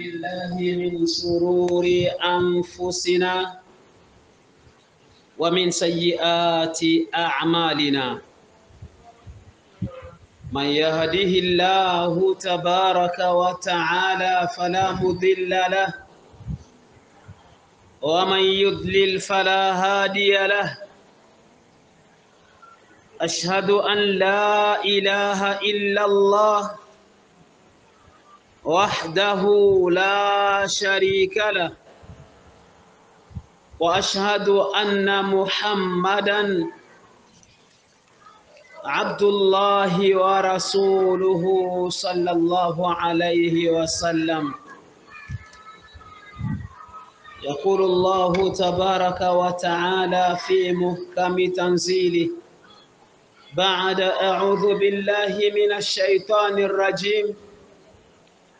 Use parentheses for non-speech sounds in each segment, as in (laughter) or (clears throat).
بالله من شرور أنفسنا ومن سيئات أعمالنا. من يهده الله تبارك وتعالى فلا مضل له ومن يضلل فلا هادي له. أشهد أن لا إله إلا الله وحده لا شريك له. وأشهد أن محمدا عبد الله ورسوله صلى الله عليه وسلم. يقول الله تبارك وتعالى في محكم تنزيله بعد أعوذ بالله من الشيطان الرجيم.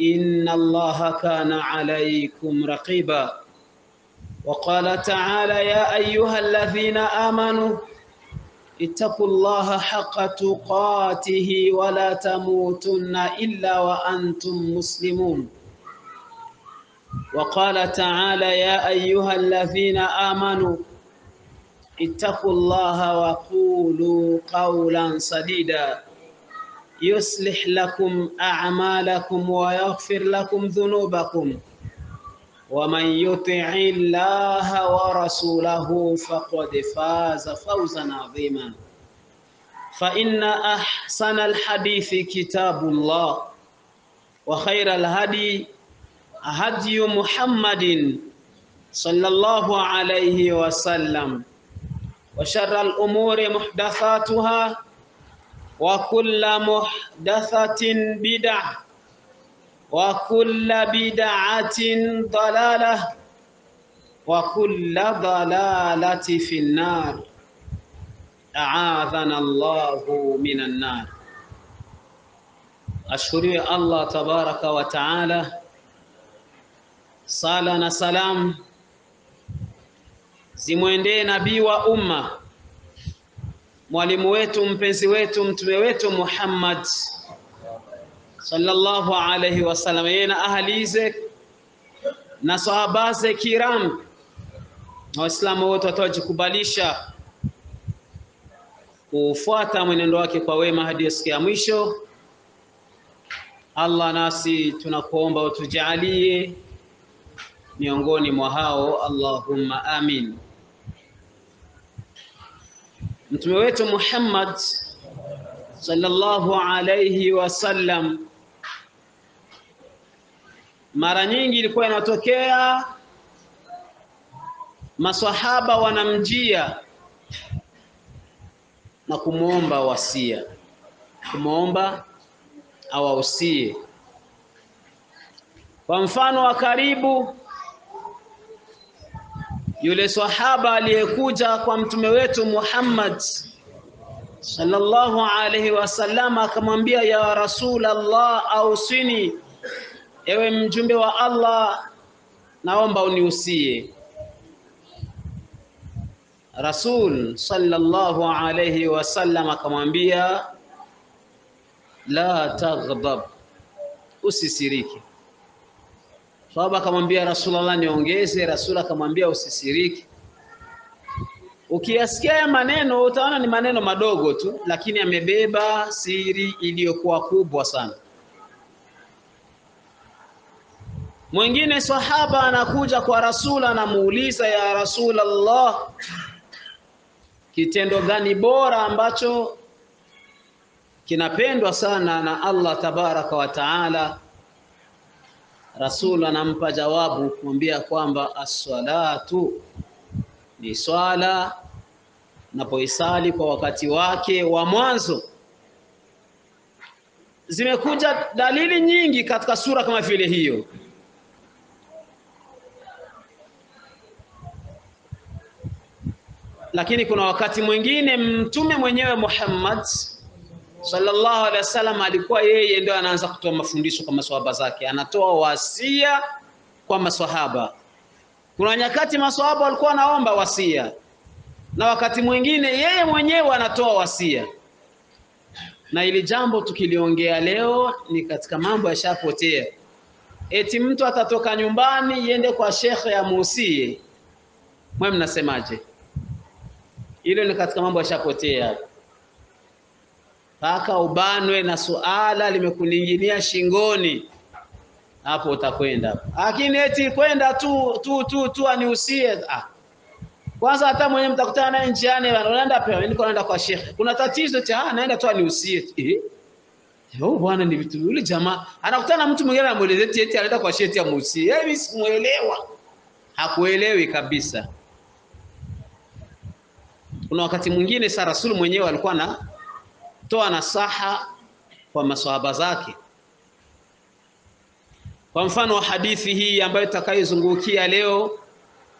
إن الله كان عليكم رقيبا. وقال تعالى يا أيها الذين آمنوا اتقوا الله حق تقاته ولا تموتن إلا وأنتم مسلمون. وقال تعالى يا أيها الذين آمنوا اتقوا الله وقولوا قولا سديدا. يصلح لكم أعمالكم ويغفر لكم ذنوبكم. ومن يطع الله ورسوله فقد فاز فوزا عظيما. فإن أحسن الحديث كتاب الله وخير الهدي هدي محمد صلى الله عليه وسلم وشر الأمور محدثاتها وكل محدثة بدعة وكل بدعة ضلالة وكل ضلالة في النار. أعاذنا الله من النار. أشكري الله تبارك وتعالى. na salam zimwendee nabii wa umma mwalimu wetu mpenzi wetu mtume wetu Muhammad sallallahu alayhi wasallam, yeye na ahalize na sahabaze kiram na Waislamu wote watawajikubalisha kufuata mwenendo wake kwa wema hadi siku ya mwisho. Allah, nasi tunakuomba utujalie miongoni mwa hao, Allahumma amin. Mtume wetu Muhammad sallallahu alayhi wasallam, mara nyingi ilikuwa inatokea maswahaba wanamjia na kumwomba wasia, kumwomba awahusie. Kwa mfano wa karibu yule sahaba aliyekuja kwa mtume wetu Muhammad sallallahu alaihi wasallam akamwambia, ya Rasul Allah, ausini, ewe mjumbe wa Allah, naomba uniusie. Rasul sallallahu alaihi wasallam akamwambia, la taghdab, usisiriki. Sahaba akamwambia Rasulullah, niongeze. Rasul akamwambia usisiriki. Ukiyasikia haya maneno utaona ni maneno madogo tu, lakini amebeba siri iliyokuwa kubwa sana. Mwingine sahaba anakuja kwa Rasul, anamuuliza ya Rasulullah, kitendo gani bora ambacho kinapendwa sana na Allah tabaraka wa taala? Rasul anampa jawabu kumwambia kwamba assalatu ni swala napoisali kwa wakati wake wa mwanzo. Zimekuja dalili nyingi katika sura kama vile hiyo. Lakini kuna wakati mwingine mtume mwenyewe Muhammad sallallahu alaihi wasallam alikuwa yeye ndio anaanza kutoa mafundisho kwa maswahaba zake, anatoa wasia kwa maswahaba. Kuna nyakati maswahaba walikuwa wanaomba wasia, na wakati mwingine yeye mwenyewe anatoa wasia. Na ili jambo tukiliongea leo ni katika mambo yashapotea. Eti mtu atatoka nyumbani yende kwa shekhe amuusie, mwe mnasemaje? Hilo ni katika mambo yashapotea mpaka ubanwe na suala limekuning'inia shingoni, hapo utakwenda. Lakini eti kwenda tu tu tu tu aniusie, ah, kwanza hata mwenye mtakutana naye njiani, unaenda pewa, niko naenda kwa shekhe, kuna tatizo cha ah, naenda tu aniusie. Eh, oh bwana, ni vitu yule jamaa anakutana na mtu mwingine anamuelezea eti eti anaenda kwa shekhe amuusie. Mimi simuelewa, hakuelewi kabisa. Kuna wakati mwingine sa Rasulu mwenyewe alikuwa na toa nasaha kwa maswahaba zake. Kwa mfano wa hadithi hii ambayo tutakayozungukia leo,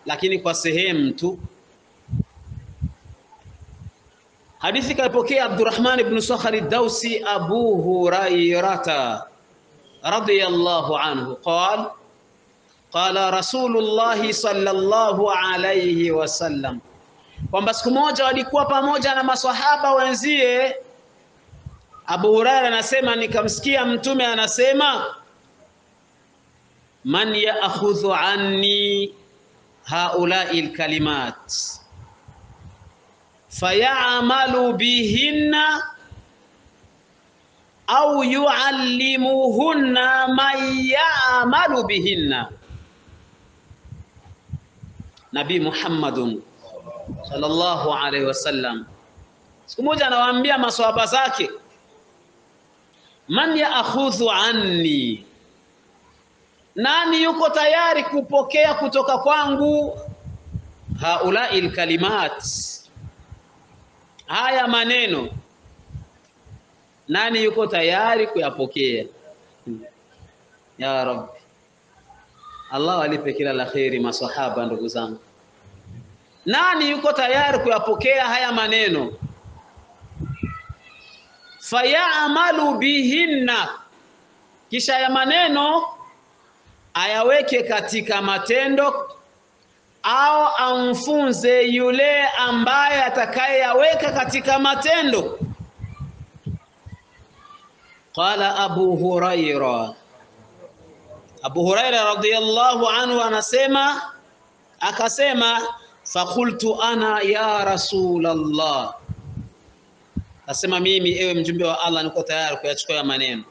lakini kwa sehemu tu. Hadithi kaipokea Abdurrahman ibn Sakhar ad-Dawsi Abu Hurairata radiyallahu anhu qala qala Rasulullahi sallallahu alayhi wasallam, kwamba siku moja walikuwa pamoja na maswahaba wenzie Abu Huraira anasema nikamsikia mtume anasema man ya'khudhu anni haula'i alkalimat fayamalu bihinna au yuallimuhunna man ya'malu bihinna. Nabii Muhammadun sallallahu alaihi wasallam siku moja anawaambia maswahaba zake man yaakhudhu anni, nani yuko tayari kupokea kutoka kwangu haulai lkalimat, haya maneno, nani yuko tayari kuyapokea? Ya Rabbi, Allah alipe kila la kheri maswahaba. Ndugu zangu, nani yuko tayari kuyapokea haya maneno? Fayamalu bihinna, kisha ya maneno ayaweke katika matendo, au amfunze yule ambaye atakayeyaweka katika matendo. Qala Abu Huraira, Abu Huraira radhiyallahu anhu anasema, akasema fakultu ana ya Rasulallah Asema mimi ewe mjumbe wa Allah niko tayari kuyachukua ya maneno.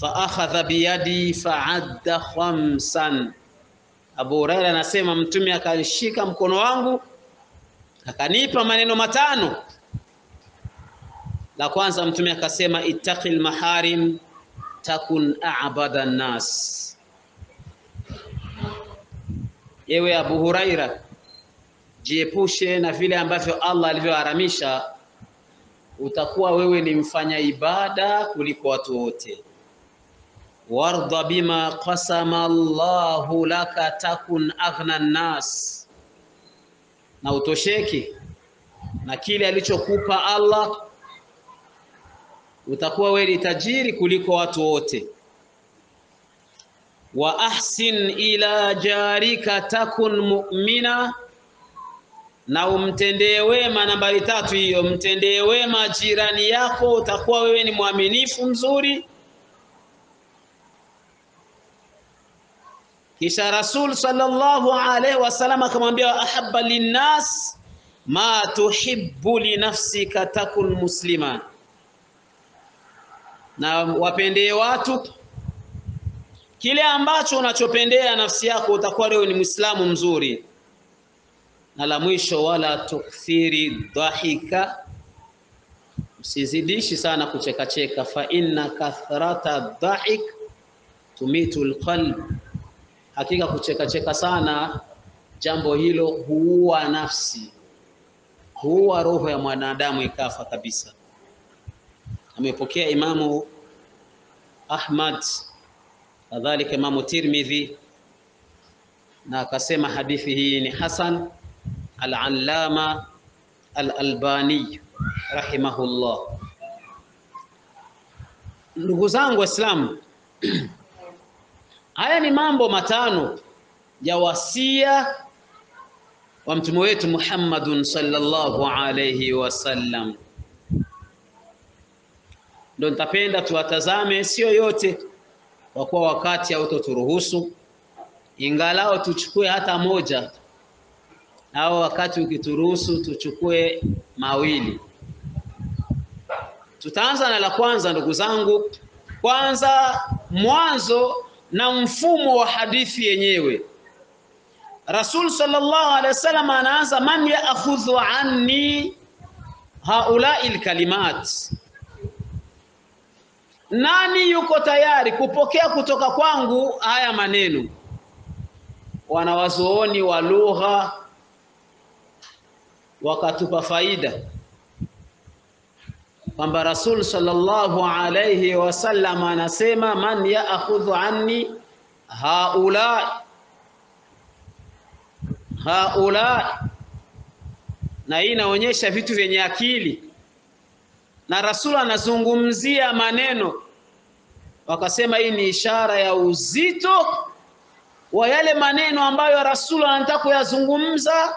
Fa akhadha biyadi faadda khamsan. Abu Huraira anasema mtume akanishika mkono wangu akanipa maneno matano. La kwanza mtume akasema ittaqil maharim takun a'bada nas. Ewe Abu Huraira, jiepushe na vile ambavyo Allah alivyoharamisha utakuwa wewe ni mfanya ibada kuliko watu wote. warda bima qasama Allahu laka takun aghna nnas, na utosheki na kile alichokupa Allah, utakuwa wewe ni tajiri kuliko watu wote. Wa ahsin ila jarika takun mu'mina na umtendee wema. Nambari tatu hiyo, mtendee wema jirani yako, utakuwa wewe ni mwaminifu mzuri. Kisha Rasul sallallahu alaihi wasallam akamwambia, ahabba linnas ma tuhibbu linafsika takun muslima, na wapendee watu kile ambacho unachopendea nafsi yako, utakuwa wewe ni Muislamu mzuri na la mwisho, wala tukthiri dhahika, msizidishi sana kuchekacheka. Fa inna kathrata dhahik tumitu lqalb, hakika kuchekacheka sana jambo hilo huua nafsi, huua roho ya mwanadamu ikafa kabisa. Amepokea Imamu Ahmad kadhalika Imamu Tirmidhi na akasema hadithi hii ni hasan al-Allama al-Albani rahimahullah. Ndugu zangu Waislamu, (clears throat) haya ni mambo matano ya wasia wa mtume wetu Muhammadun sallallahu alayhi wasallam, ndo nitapenda tuwatazame, sio yote kwa kuwa wakati hautoturuhusu, ingalao tuchukue hata moja au wakati ukituruhusu tuchukue mawili. Tutaanza na la kwanza, ndugu zangu. Kwanza mwanzo na mfumo wa hadithi yenyewe. Rasul sallallahu alaihi wasallam anaanza, man yaakhudhu anni haulai lkalimat, nani yuko tayari kupokea kutoka kwangu haya maneno? wanawazooni wa lugha wakatupa faida. Kwamba Rasul sallallahu alayhi wasallam anasema man yaakhudhu anni haula haula, na hii inaonyesha vitu vyenye akili, na Rasul anazungumzia maneno, wakasema hii ni ishara ya uzito wa yale maneno ambayo Rasul anataka kuyazungumza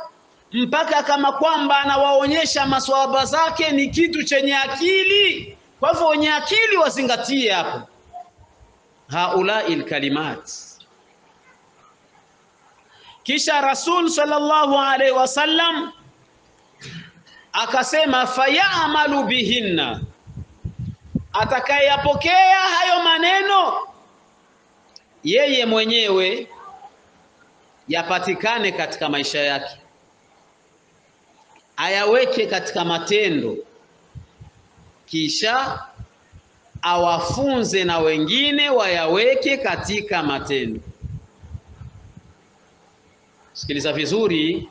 mpaka kama kwamba anawaonyesha maswaba zake ni kitu chenye akili. Kwa hivyo wenye akili wazingatie hapo, haulai lkalimat. Kisha Rasul sallallahu alaihi wasallam akasema, fayamalu bihinna, atakayeyapokea hayo maneno yeye mwenyewe yapatikane katika maisha yake ayaweke katika matendo, kisha awafunze na wengine wayaweke katika matendo. Sikiliza vizuri,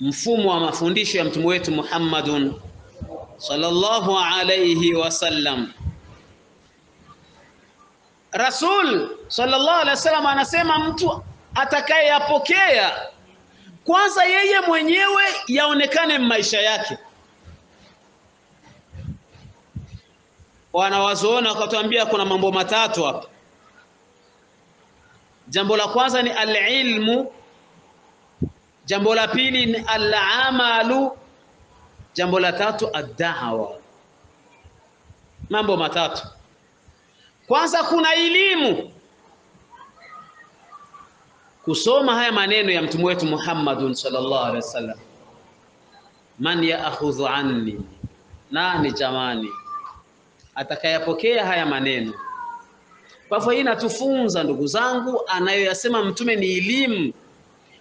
mfumo wa mafundisho ya mtume wetu Muhammadun sallallahu alayhi wasallam. Rasul sallallahu alayhi wasallam anasema mtu atakayeyapokea kwanza yeye mwenyewe yaonekane maisha yake. Wanawazoona wakatuambia kuna mambo matatu hapa. Jambo la kwanza ni alilmu, jambo la pili ni alamalu, jambo la tatu addawa. Mambo matatu. Kwanza kuna elimu kusoma haya maneno ya mtume wetu Muhammadun sallallahu alaihi wasallam, man yaakhudhu anni, nani jamani? Atakayapokea haya maneno. Kwa hivyo hii inatufunza ndugu zangu, anayoyasema mtume ni elimu.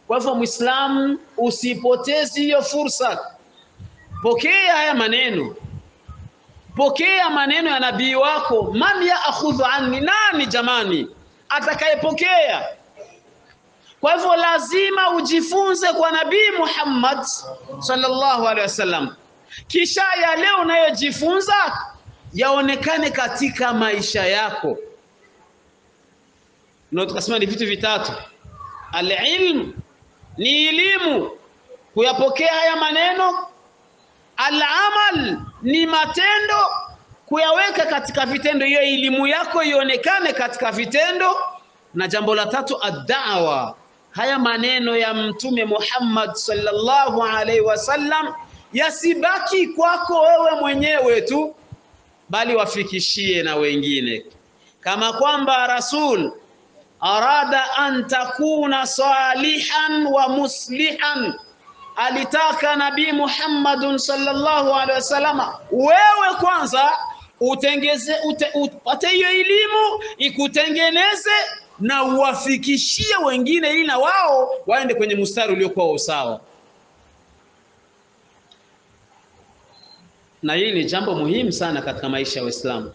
Kwa hivyo Muislamu, usipotezi hiyo fursa, pokea haya maneno, pokea maneno ya nabii wako. Man yaakhudhu anni, nani jamani? Atakayepokea kwa hivyo lazima ujifunze kwa Nabii Muhammad sallallahu alaihi wasallam, kisha yale unayojifunza yaonekane katika maisha yako. Ndio tukasema ni vitu vitatu: alilmu ni elimu, kuyapokea haya maneno; alamal ni matendo, kuyaweka katika vitendo, hiyo elimu yako ionekane katika vitendo; na jambo la tatu addawa haya maneno ya Mtume Muhammad sallallahu alaihi wasallam yasibaki kwako wewe mwenyewe tu, bali wafikishie na wengine, kama kwamba Rasul arada an takuna salihan wa muslihan, alitaka Nabii Muhammadun sallallahu alaihi wasallam wewe kwanza utengeze ute, upate hiyo elimu ikutengeneze na uwafikishie wengine ili na wao waende kwenye mstari uliokuwa usawa. Na hili ni jambo muhimu sana katika maisha ya Waislamu,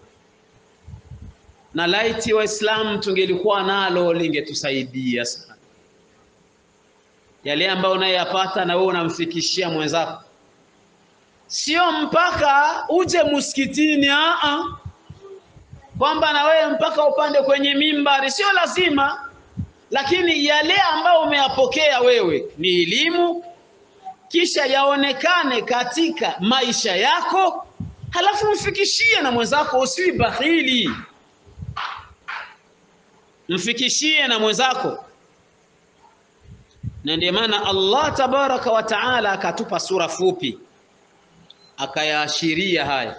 na laiti Waislamu tungelikuwa nalo lingetusaidia sana. Yale ambayo unayoyapata na wewe unamfikishia mwenzako, sio mpaka uje msikitini a kwamba na wewe mpaka upande kwenye mimbari, sio lazima, lakini yale ambayo umeyapokea wewe ni elimu, kisha yaonekane katika maisha yako, halafu mfikishie na mwenzako, usiwi bahili mfikishie na mwenzako. Na ndiyo maana Allah tabaraka wa taala akatupa sura fupi akayaashiria haya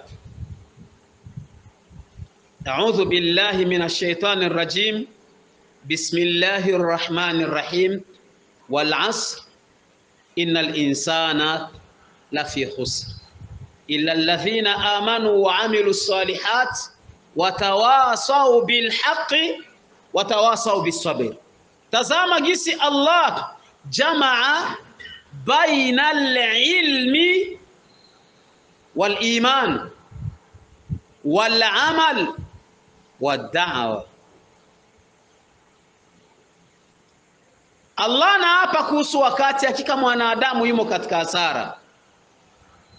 أعوذ بالله من الشيطان الرجيم. بسم الله الرحمن الرحيم. والعصر. إن الإنسان لفي خسر. إلا الذين آمنوا وعملوا الصالحات وتواصوا بالحق وتواصوا بالصبر. تزام جيسي الله جمع بين العلم والإيمان والعمل wad da'wa. Allah anaapa kuhusu wakati hakika mwanadamu yumo katika hasara,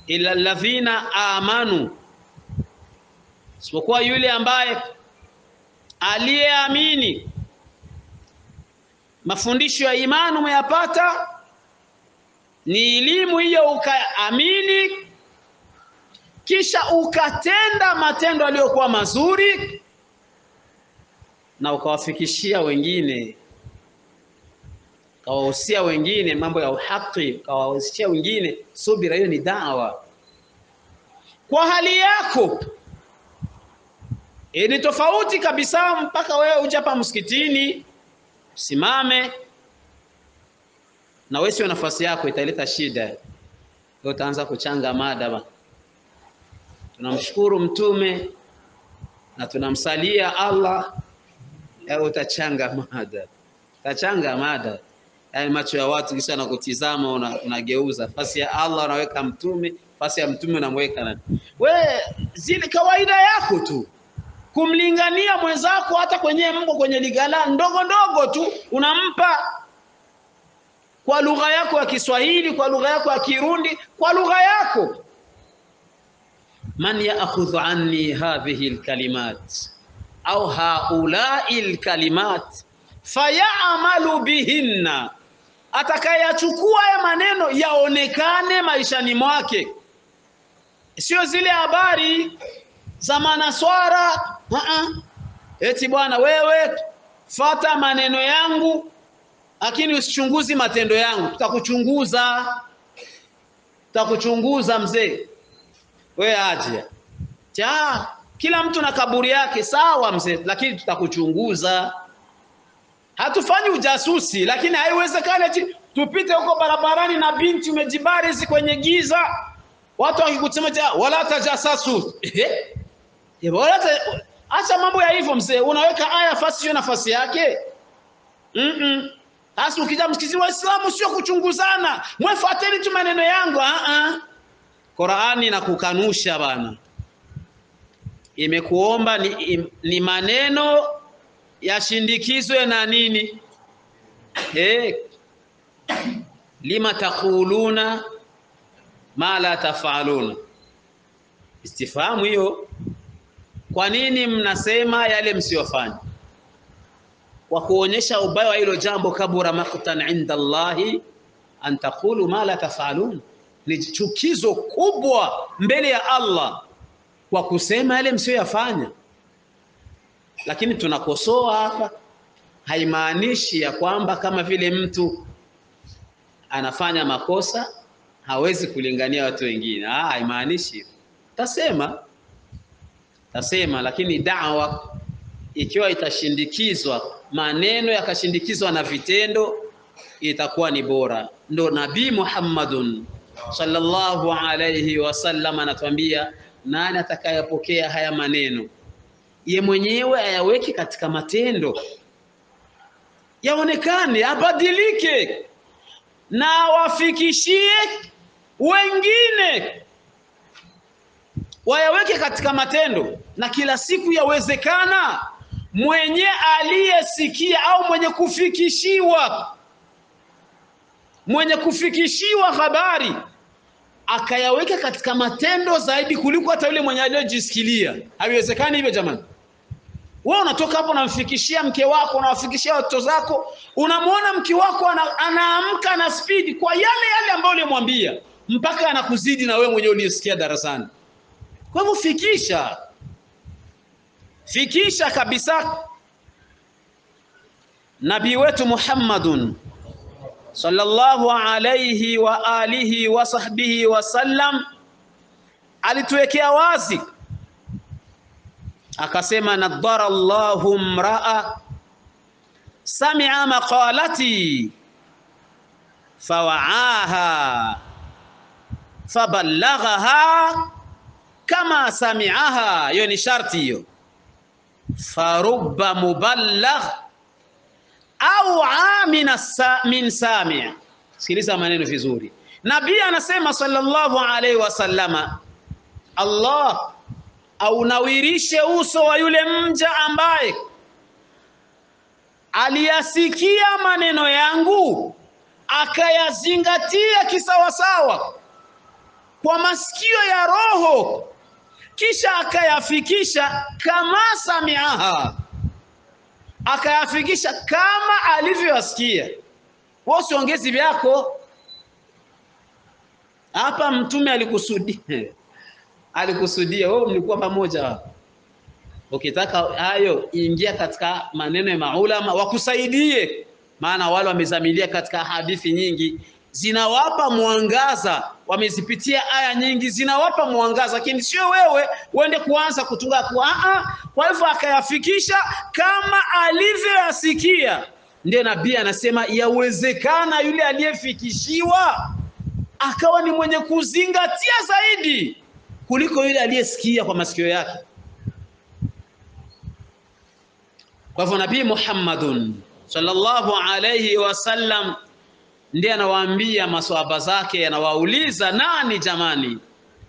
ila alladhina amanu, isipokuwa yule ambaye aliyeamini. Mafundisho ya imani umeyapata, ni elimu hiyo, ukaamini kisha ukatenda matendo aliyokuwa mazuri na ukawafikishia wengine ukawahusia wengine mambo ya uhaki, kawahusia wengine subira. Hiyo ni dawa kwa hali yako. E, ni tofauti kabisa mpaka wewe uje hapa msikitini simame na wewe sio nafasi yako, italeta shida. Leo utaanza kuchanga mada. Tunamshukuru Mtume na tunamsalia Allah, utachanga mada, utachanga mada. Yaani macho ya watu kisha nakutizama, una fasi ya Allah unaweka mtume, fasi ya mtume unamweka nani? We zile kawaida yako tu. Kumlingania mwenzako, hata kwenye mko kwenye ligala ndogo ndogo tu unampa. Kwa lugha yako ya Kiswahili, kwa lugha yako ya Kirundi, kwa lugha yako. man yaakhudhu anni hadhihi alkalimat au haulai alkalimat fayaamalu bihinna, atakayachukua haya maneno yaonekane maishani mwake, sio zile habari za manaswara uh -uh. Eti bwana wewe fata maneno yangu, lakini usichunguzi matendo yangu. Tutakuchunguza, tutakuchunguza mzee, we aje cha kila mtu na kaburi yake, sawa mzee, lakini tutakuchunguza. Hatufanyi ujasusi, lakini haiwezekani ati tupite huko barabarani na binti umejibarizi kwenye giza, watu wakikusema wala tajasasu (laughs) eh, ta... acha mambo ya hivyo mzee, unaweka aya fasi hiyo nafasi yake. Mm -mm. Hasa ukija msikiti Waislamu sio kuchunguzana, mwefuateni tu maneno yangu ah -ah. Qur'ani inakukanusha bana, imekuomba ni, im, ni maneno yashindikizwe na nini? Eh, lima taquluna ma la tafaluna. istifhamu hiyo, kwa nini mnasema yale msiyofanya? Kwa kuonyesha ubaya wa hilo jambo, kabura maqtan inda Allahi an taqulu ma la tafaluna ni chukizo kubwa mbele ya Allah kwa kusema yale msiyoyafanya lakini tunakosoa hapa, haimaanishi ya kwamba kama vile mtu anafanya makosa hawezi kulingania watu wengine. Ah, haimaanishi tasema tasema, lakini dawa ikiwa itashindikizwa, maneno yakashindikizwa na vitendo, itakuwa ni bora. Ndo Nabii Muhammadun sallallahu alayhi wasallam anatuambia, nani atakayepokea haya maneno? Ye mwenyewe ayaweke katika matendo, yaonekane, abadilike na wafikishie wengine, wayaweke katika matendo, na kila siku yawezekana. Mwenye aliyesikia au mwenye kufikishiwa, mwenye kufikishiwa habari akayaweka katika matendo zaidi kuliko hata yule mwenye aliyojisikilia. Haiwezekani hivyo jamani. wewe unatoka hapo unamfikishia mke wako unawafikishia watoto zako unamwona mke wako ana, anaamka na spidi kwa yale yale ambayo ulimwambia mpaka anakuzidi na wewe mwenyewe uliyesikia darasani kwa hivyo fikisha fikisha kabisa nabii wetu Muhammadun sallallahu alayhi wa alihi wa sahbihi wasallam alituwekea wazi akasema nadhara Allahu mraa sami'a maqalati fawa'aha faballaghaha kama sami'aha hiyo ni sharti hiyo farubba muballagh au amina sa, min samia. sikiliza maneno vizuri nabii anasema sallallahu alaihi wasallama Allah aunawirishe uso wa yule mja ambaye aliyasikia maneno yangu akayazingatia kisawasawa kwa masikio ya roho kisha akayafikisha kama samiaha akayafikisha kama alivyoyasikia wewe usiongezi vyako hapa mtume alikusudia (laughs) alikusudia. Wewe mlikuwa pamoja. Ukitaka hayo ingia katika maneno ya maulama wakusaidie. Maana wale wamezamilia katika hadithi nyingi zinawapa mwangaza. Wamezipitia aya nyingi zinawapa mwangaza. Lakini sio wewe uende kuanza kutunga kwa a kwa hivyo akayafikisha kama alivyoyasikia. Ndio nabii anasema yawezekana yule aliyefikishiwa akawa ni mwenye kuzingatia zaidi kuliko yule aliyesikia kwa masikio yake. Kwa hivyo nabii Muhammadun sallallahu alayhi wasallam ndiye anawaambia maswahaba zake anawauliza nani jamani?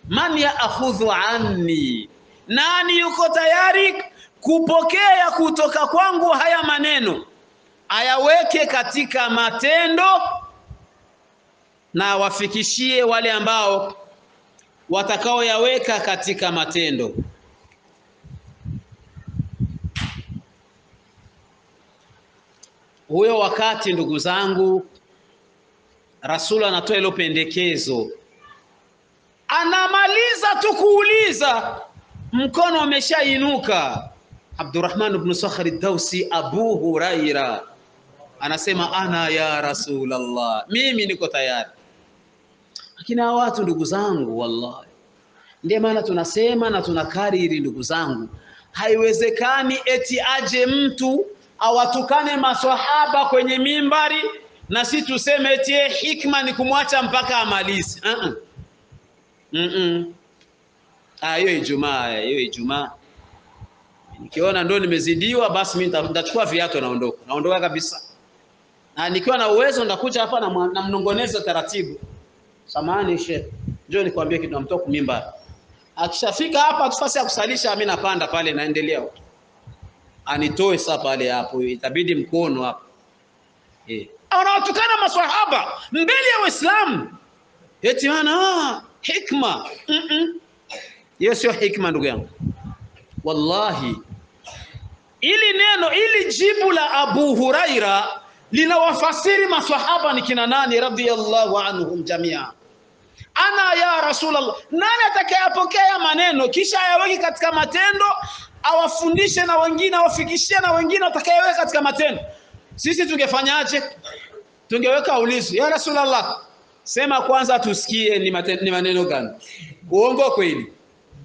Man yaakhudhu anni? Nani yuko tayari kupokea kutoka kwangu haya maneno? Ayaweke katika matendo na wafikishie wale ambao watakaoyaweka katika matendo. Huyo wakati ndugu zangu rasul anatoa hilo pendekezo. Anamaliza tu kuuliza. Mkono umeshainuka Abdurrahman ibn Sakhri Dausi Abu Huraira. Anasema ana ya Rasulullah, mimi niko tayari. Lakini hawa watu ndugu zangu, wallahi, ndiye maana tunasema na tunakariri ndugu zangu, haiwezekani eti aje mtu awatukane maswahaba kwenye mimbari na si tuseme eti hikma ni kumwacha mpaka amalize. uh -uh. Mm -mm. Ah, hiyo Ijumaa, hiyo Ijumaa nikiona ndo nimezidiwa, basi mimi nitachukua viatu naondoka, naondoka kabisa. Na nikiwa na uwezo ndakuja hapa na namnongoneza taratibu, samahani sheikh, njoo nikwambie kitu, namtoa kumimba. Akishafika hapa tufasi ya kusalisha, mimi napanda pale, naendelea anitoe sasa pale hapo, itabidi mkono hapo eh, anawatukana maswahaba mbele ya Waislamu. Eti maana hikma. Hiyo mm -mm. sio hikma ndugu yangu. Wallahi. Ili neno ili jibu la Abu Huraira linawafasiri maswahaba ni kina nani? Radhiyallahu anhum jamia. Ana ya Rasulullah nani atakayapokea maneno? Kisha ayaweke katika matendo awafundishe na wengine awafikishie na wengine atakayeweka katika matendo sisi tungefanyaje? Tungeweka ulizo ya Rasulullah sema kwanza tusikie ni, mate, ni maneno gani. Uongo kweli?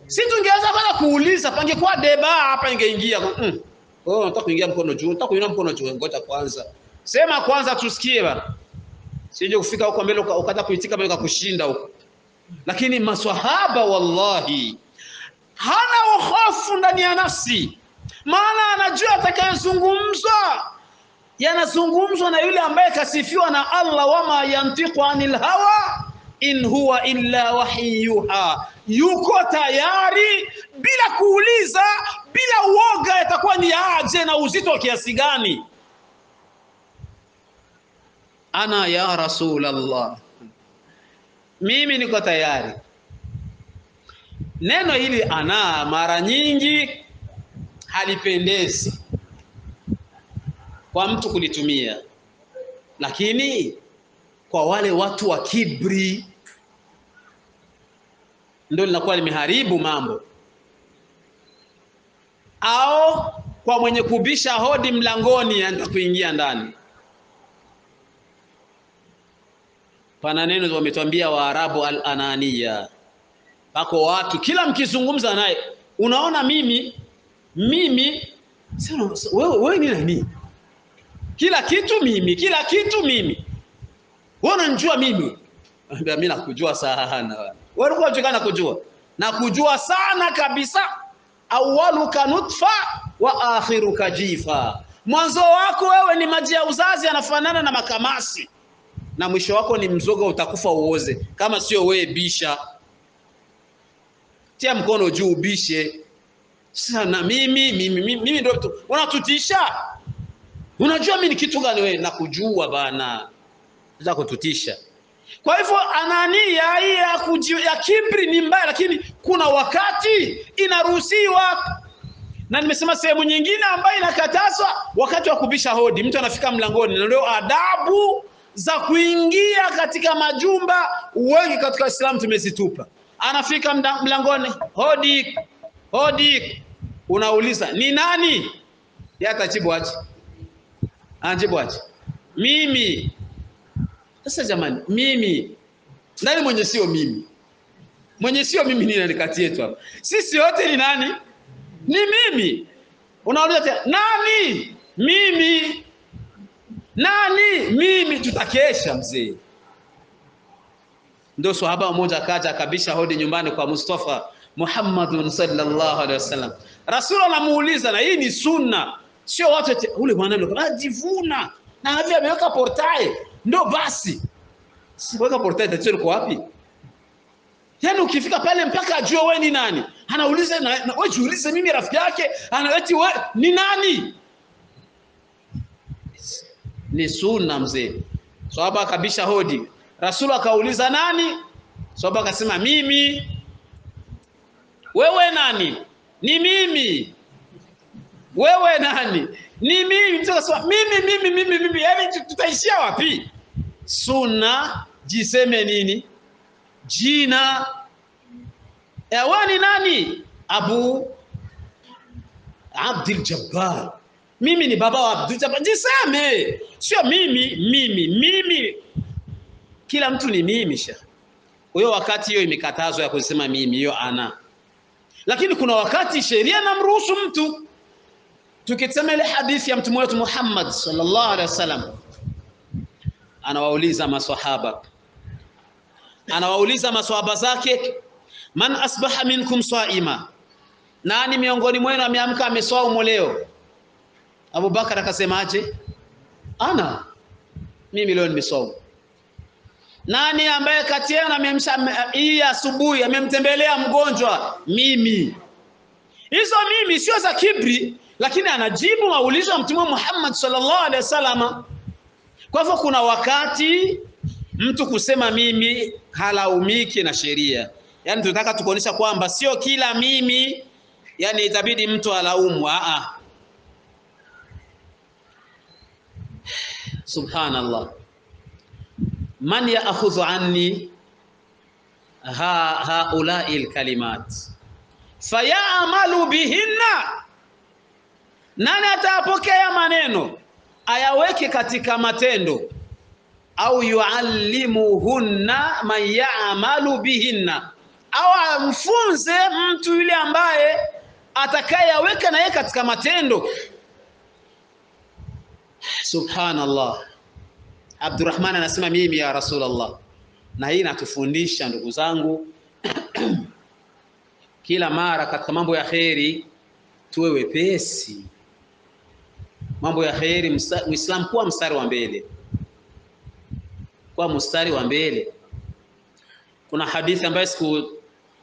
Si tungeweza kwanza kuuliza pangekuwa deba hapa ingeingia. Mm. oh nataka kuingia mkono juu nataka kuinua mkono juu ngoja kwanza. Sema kwanza tusikie bana. Sije kufika huko mbele ukata kuitika mbele kushinda huko. Lakini maswahaba wallahi hana hofu ndani ya nafsi. Maana anajua atakayezungumzwa yanazungumzwa na yule ambaye kasifiwa na Allah wama yantiqu anil hawa in huwa illa wahyuha yuko tayari bila kuuliza bila uoga yatakuwa ni aje na uzito wa kiasi gani? Ana ya rasulallah mimi niko tayari. Neno hili ana mara nyingi halipendezi kwa mtu kulitumia, lakini kwa wale watu wa kibri ndio linakuwa limeharibu mambo, au kwa mwenye kubisha hodi mlangoni anataka kuingia ndani. Pana neno wametuambia Waarabu al-anania, pako watu kila mkizungumza naye unaona mimi mimi, wewe wewe ni nani? Kila kitu mimi, kila kitu mimi, wewe unanijua mimi? Anambia mimi nakujua sana. Wewe ulikuwa unajikana kujua na kujua sana kabisa. Awwaluka nutfa wa akhiruka jifa, mwanzo wako wewe ni maji ya uzazi yanafanana na makamasi na mwisho wako ni mzoga, utakufa uoze. Kama sio wewe, bisha, tia mkono juu ubishe. Sana mimi mimi mimi, mimi ndio unatutisha. Unajua mimi ni kitu gani? Wewe nakujua bana, za kututisha. Kwa hivyo anania hii ya, kuji, ya kibri ni mbaya, lakini kuna wakati inaruhusiwa, na nimesema sehemu nyingine ambayo inakatazwa wakati wa kubisha hodi. Mtu anafika mlangoni, na adabu za kuingia katika majumba wengi katika Uislamu tumezitupa. Anafika mlangoni, hodi hodi, unauliza ni nani? Yeye aje? Anajibu aje? Mimi. Sasa jamani, mimi nani? Mwenye sio mimi, mwenye sio mimi ni nani kati yetu hapa? Sisi wote ni nani? Ni mimi. Unauliza tena nani? Mimi nani? Mimi. Tutakesha mzee. Ndio sahaba mmoja akaja akabisha hodi nyumbani kwa Mustafa Muhammadun sallallahu alaihi wasallam. Rasul anamuuliza, na hii ni sunna, sio watu ati ule bwana anajivuna na hivi ameweka portae, ndo basi siweka portae, tatizo liko wapi? Yaani ukifika pale mpaka ajue wewe ni nani, anauliza na, na jiulize, mimi rafiki yake anaeti wewe ni nani? Ni sunna mzee. Sahaba akabisha hodi, Rasul akauliza nani? Sahaba akasema mimi. Wewe nani? Ni mimi. Wewe nani? Ni mimi. Mtu akasema mimi mimi mimi mimi, yaani tutaishia wapi? Sunna, jiseme nini? Jina. Wewe ni nani? Abu Abdul Jabbar. Mimi ni baba wa Abdul Jabbar. Jiseme, sio mimi mimi mimi. Kila mtu ni mimi sha. Huyo wakati hiyo imekatazwa ya kusema mimi, hiyo ana. Lakini kuna wakati sheria namruhusu mtu. Tukisema ile hadithi ya mtume wetu Muhammad sallallahu alaihi wasallam, anawauliza maswahaba, anawauliza maswahaba zake, man asbaha minkum saima, nani miongoni mwenu ameamka ameswaumu leo? Abubakar akasemaje? Ana, mimi leo nimeswaumu. Nani ambaye kati yenu amemsha hii asubuhi amemtembelea mgonjwa? Mimi. Hizo mimi sio za kibri, lakini anajibu maulizo ya Mtume Muhammad sallallahu alaihi wasallam. Kwa hivyo kuna wakati mtu kusema mimi halaumiki na sheria, yaani tunataka tukuonyesha kwamba sio kila mimi, yani itabidi mtu alaumu. A, subhanallah man yaakhudhu anni ha haulai lkalimat fayamalu bihinna, nani atayapokea maneno ayaweke katika matendo, au yuallimuhunna man yaamalu bihinna, au amfunze mtu yule ambaye atakayeweka na yeye katika matendo. Subhanallah. Abdurrahman anasema mimi ya Rasulullah, na hii inatufundisha ndugu zangu (clears throat) kila mara katika mambo ya kheri tuwe wepesi. Mambo ya kheri, Muislamu kuwa mstari wa mbele, kuwa mstari wa mbele. Kuna hadithi ambayo siku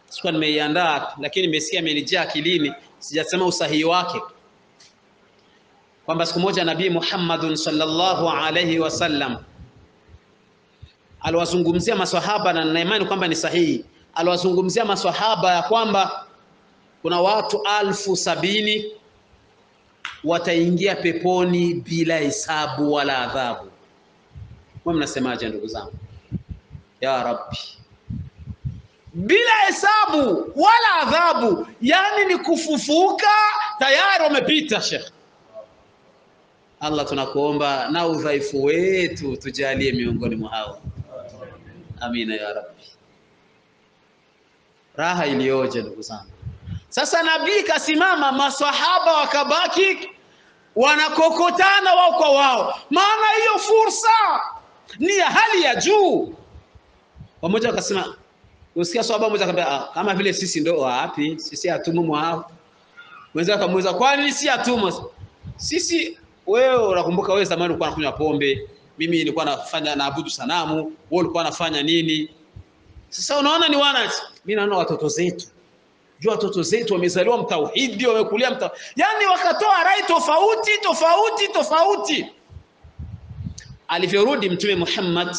sikuwa nimeiandaa, lakini nimesikia imenijia akilini, sijasema usahihi wake, kwamba siku moja Nabii Muhammadun sallallahu alayhi wasallam aliwazungumzia maswahaba na nina imani kwamba ni sahihi. Aliwazungumzia maswahaba ya kwamba kuna watu alfu sabini wataingia peponi bila hisabu wala adhabu. Mwe mnasemaje ndugu zangu? Ya Rabbi, bila hesabu wala adhabu, yani ni kufufuka tayari wamepita. Sheikh, Allah tunakuomba na udhaifu wetu tujalie miongoni mwa hao, amina ya Rabbi. Raha iliyoje ndugu zangu! Sasa nabii kasimama, maswahaba wakabaki wanakokotana wao kwa wao, maana hiyo fursa ni ya hali ya juu. Wamoja wakasema, usikia swahaba mmoja akamwambia, ah, kama vile sisi ndo wapi? Sisi hatumo mwao. Mwenzake akamuuliza, kwani si hatumo? Sisi wewe unakumbuka wewe zamani ulikuwa unakunywa pombe, mimi nilikuwa nafanya naabudu sanamu, wewe ulikuwa unafanya nini? Sasa unaona ni wana, mimi naona watoto zetu jua watoto zetu wamezaliwa mtauhidi, wamekulia mta, yani wakatoa rai tofauti tofauti tofauti. Alivyorudi Mtume Muhammad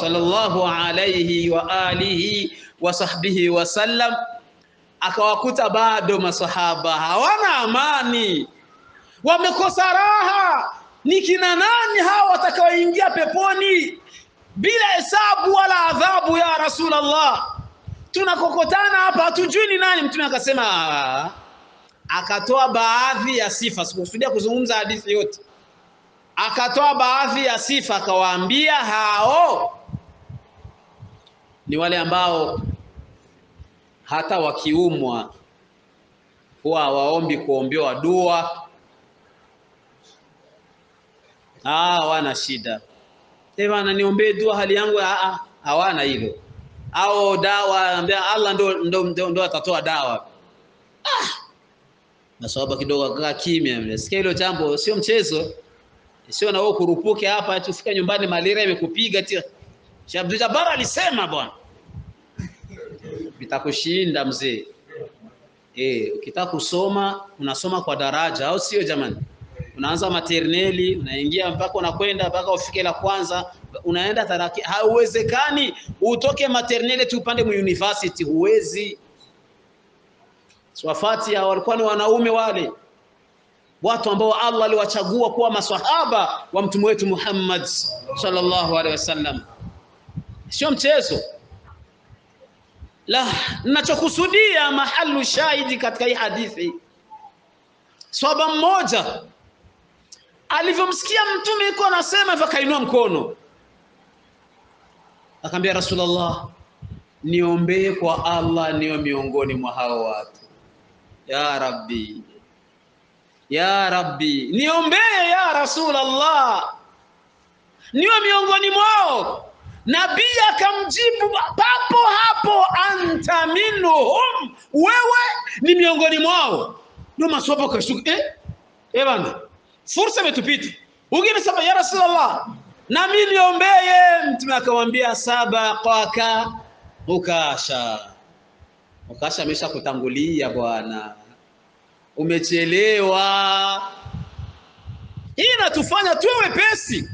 sallallahu alayhi wa alihi wa sahbihi wasallam, akawakuta bado masahaba hawana amani, wamekosa raha. Ni kina nani hawa watakaoingia peponi bila hesabu wala adhabu? Ya Rasulullah, tunakokotana hapa, hatujui ni nani. Mtume akasema, akatoa baadhi ya sifa, sikusudia kuzungumza hadithi yote, akatoa baadhi ya sifa, akawaambia hao ni wale ambao hata wakiumwa huwa hawaombi kuombewa dua, ah, hawana shida. Eh bana, niombee dua hali yangu, ah, hawana hilo au dawa anambia Allah ndo, ndo, ndo, ndo atatoa dawa. Ah, nasawaba kidogo akakaa kimya. Sikia hilo jambo sio mchezo, sio na wewe kurupuke hapa tufika nyumbani malaria imekupiga tia. Abdul Jabbar alisema bwana, vitakushinda mzee. Eh, ukitaka kusoma unasoma kwa daraja, au sio jamani? Unaanza materneli, unaingia mpaka unakwenda mpaka ufike la kwanza, unaenda taraki. Hauwezekani utoke maternelle tu upande mu university, huwezi. Swafati walikuwa ni wanaume wale watu ambao Allah aliwachagua kuwa maswahaba wa mtume wetu Muhammad sallallahu alaihi wasallam, sio mchezo. La, ninachokusudia mahalu shahidi katika hii hadithi, swaba mmoja alivyomsikia mtume iko anasema vakainua akainua mkono akamwambia, Rasulullah, niombee kwa Allah niwe miongoni mwa hao watu. Ya Rabbi, ya Rabbi, niombee ya Rasulullah, niwe miongoni mwao. Nabii akamjibu papo hapo, anta minhum, wewe ni miongoni mwao. Ndio maswapo kashuka eh eh bana fursa imetupita. Wengine sema ya Rasulullah, na mimi niombee. Mtume akamwambia sabaqaka ukasha, ukasha amesha kutangulia bwana, umechelewa. Hii inatufanya tuwe wepesi,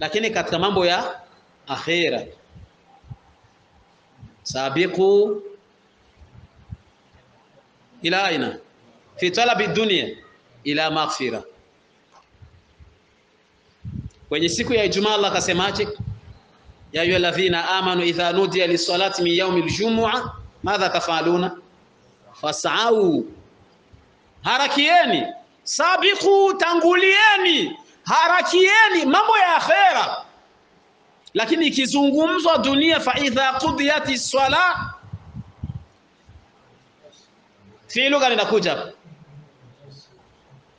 lakini katika mambo ya akhera, sabiqu ila aina fi talabi dunya ila maghfira. Kwenye siku ya Ijumaa Allah akasemaje? ya ayyuha alladhina amanu idha nudiya lis-salati min yawmil al-jumu'a madha tafaluna? Fas'au, harakieni, sabiqu, tangulieni, harakieni mambo ya akhera. Lakini ikizungumzwa dunia, fa idha qudiyati sala, fi lugha inakuja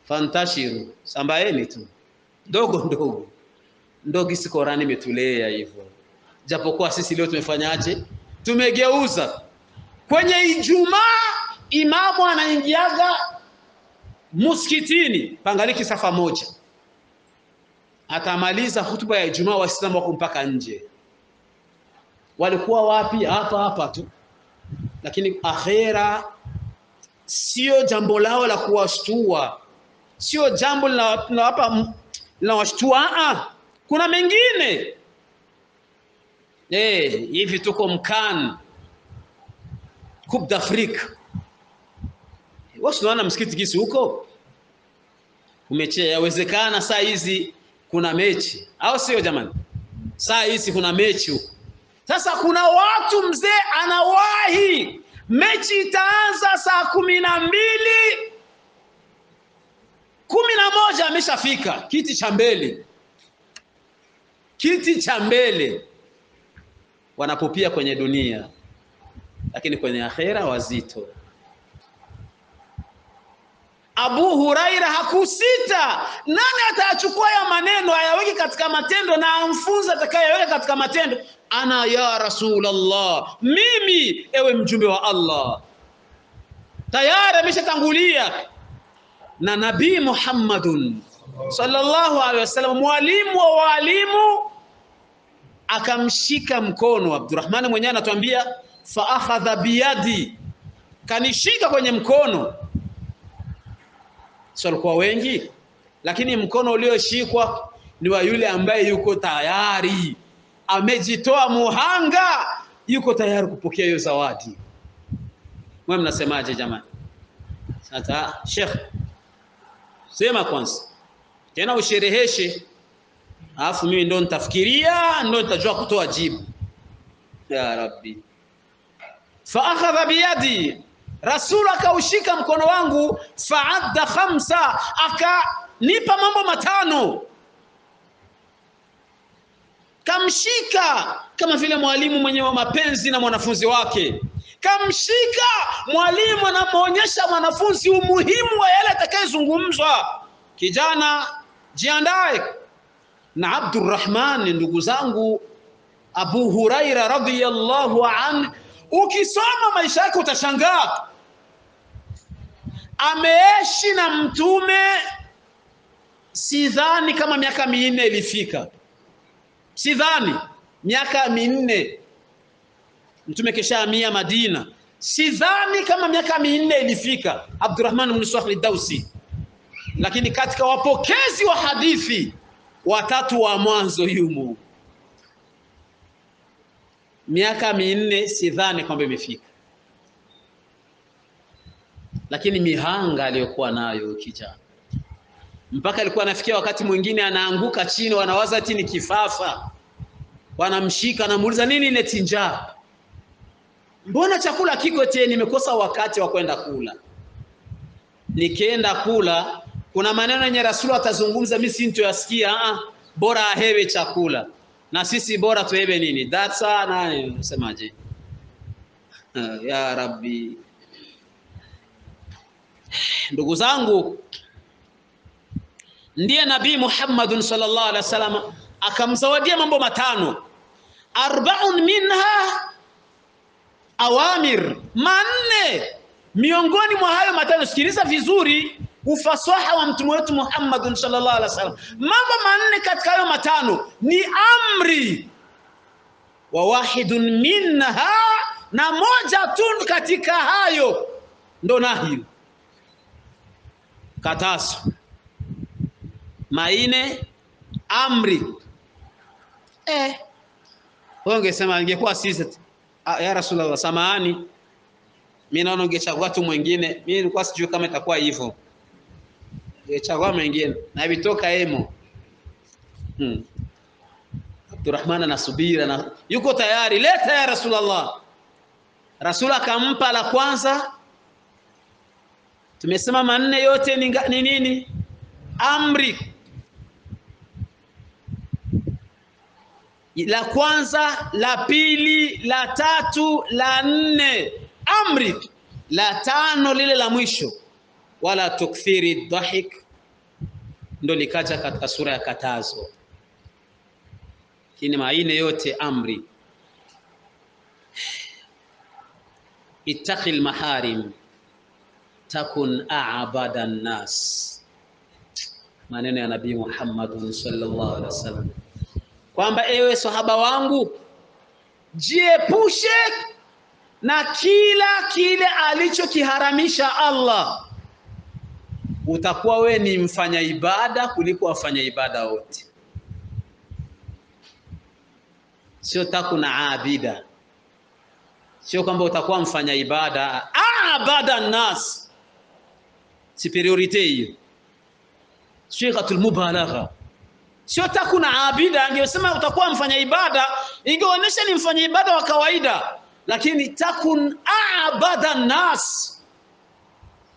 fantashiru, sambaeni tu. Ndogo ndogo ndogo. korani metulea imetulea hivyo, japokuwa sisi leo tumefanyaje? Tumegeuza kwenye Ijumaa, imamu anaingiaga muskitini, pangaliki safa moja, atamaliza hutuba ya Ijumaa, Waislamu wako mpaka nje. Walikuwa wapi? Hapa hapa tu, lakini akhera sio jambo lao la kuwashtua sio jambo linawapa linawashtua. Kuna mengine. Eh, hivi tuko mkan. Coupe d'Afrique, wasinaona msikiti kisi huko? Umechea. Yawezekana saa hizi kuna mechi, au sio jamani? Saa hizi kuna mechi huko. Sasa kuna watu mzee anawahi, mechi itaanza saa kumi na mbili. Kumi na moja ameshafika. Kiti cha mbele, kiti cha mbele, wanapopia kwenye dunia, lakini kwenye akhera wazito. Abu Huraira hakusita. Nani atayachukua ya maneno ayaweke katika matendo na amfunze atakayeweka katika matendo? Ana ya Rasulullah, mimi ewe mjumbe wa Allah. Tayari ameshatangulia na Nabii Muhammadun sallallahu alaihi wasallam, mwalimu wa walimu, akamshika mkono. Abdurrahman mwenyewe anatuambia fa akhadha biyadi, kanishika kwenye mkono si walikuwa wengi, lakini mkono ulioshikwa ni wa yule ambaye yuko tayari, amejitoa muhanga, yuko tayari kupokea hiyo zawadi. Mwe mnasemaje jamani? Sasa Sheikh, sema kwanza tena ushereheshe, alafu mimi ndio nitafikiria, ndio nitajua kutoa jibu. Ya Rabbi, fa akhadha biyadi Rasul akaushika mkono wangu, faadda khamsa, akanipa mambo matano. Kamshika kama vile mwalimu mwenye wa mapenzi na mwanafunzi wake. Kamshika mwalimu anamwonyesha mwanafunzi umuhimu wa yale atakayezungumzwa. Kijana, jiandae. Na Abdurrahman, ndugu zangu, Abu Huraira radhiyallahu anhu Ukisoma maisha yake utashangaa, ameishi na mtume, sidhani kama miaka minne ilifika, sidhani miaka minne. Mtume kesha amia Madina, sidhani kama miaka minne ilifika. Abdurrahman ibn Sakhri Dausi, lakini katika wapokezi wa hadithi watatu wa mwanzo yumo miaka minne sidhani kwamba imefika, lakini mihanga aliyokuwa nayo kijana, mpaka alikuwa anafikia wakati mwingine anaanguka chini, wanawaza ati ni kifafa, wanamshika, anamuuliza nini ile tinja, mbona chakula kiko tena, nimekosa wakati wa kwenda kula. Nikienda kula, kuna maneno yenye Rasulu atazungumza, mimi sintoyasikia. Ah, bora ahewe chakula na sisi bora tuebe nini a nani unasemaje? Uh, ya Rabbi, ndugu zangu, ndiye Nabii Muhammadun sallallahu alaihi wasallam akamzawadia mambo matano, arbaun minha awamir, manne miongoni mwa hayo matano. Sikiliza vizuri ufasaha wa mtume wetu Muhammadun sallallahu alaihi wasallam. Mambo manne katika hayo matano ni amri, wa wahidun minha, na moja tu katika hayo ndo nahi, katazo. Maine amri. Eh, wewe ungesema ingekuwa sisi ya Rasulullah, samahani, mimi naona ungechagua tu mwingine. Mimi nilikuwa sijui kama itakuwa hivyo chagua mengine na vitoka emo. Hmm. Abdurrahman anasubira na yuko tayari, leta ya Rasulullah. Rasul akampa la kwanza. Tumesema manne yote ni nini? Amri. La kwanza, la pili, la tatu, la nne, amri. La tano lile la mwisho wala tukthiri dhahik, ndo likaja katika sura ya katazo. Lakini maine yote amri. Ittaqi lmaharim takun a'bada nnas, maneno ya Nabii Muhammadun sallallahu alaihi wasallam, kwamba ewe sahaba wangu jiepushe na kila kile alichokiharamisha Allah utakuwa we ni mfanya ibada kuliko wafanya ibada wote, sio takuna abida, sio kwamba utakuwa mfanya ibada. Abada nas, si priorite hiyo. sighatul mubalagha. Sio takuna abida. Angesema utakuwa mfanya ibada ingeonyesha ni mfanya ibada wa kawaida. Lakini takun abada nas